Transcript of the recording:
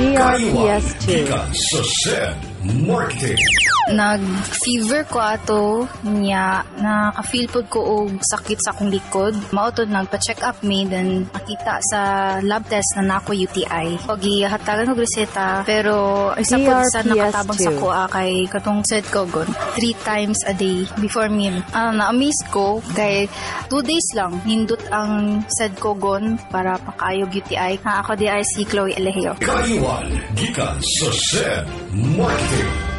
DRPS2. Gikan sa SED Marketing. Nag-fever ko ato niya naka-feel pod ko og sakit sa akong likod. Mautod nagpa-check up me then nakita sa lab test na nako UTI. Pag ihatagan og reseta pero isa pod sa DRPS2. nakatabang sa kuha kay katong said ko gon three times a day before meal. Ah, na-amaze ko kay two days lang nindot ang said ko gon para pakayog UTI. Ha, ako di ay si Chloe Alejio. Kaiwan Gikan sa SED Marketing.